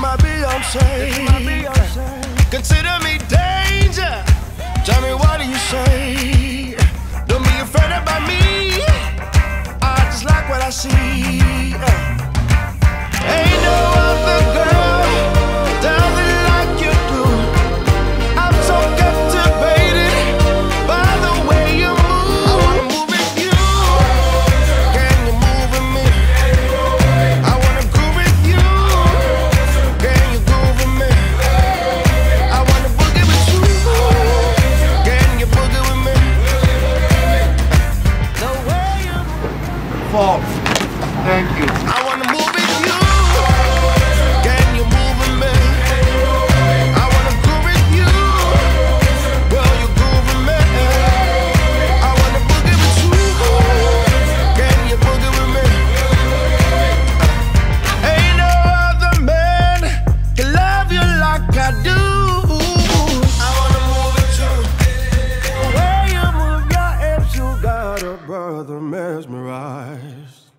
my Beyonce. Consider me danger. Tell me, what do you say? fault. Thank you. lies.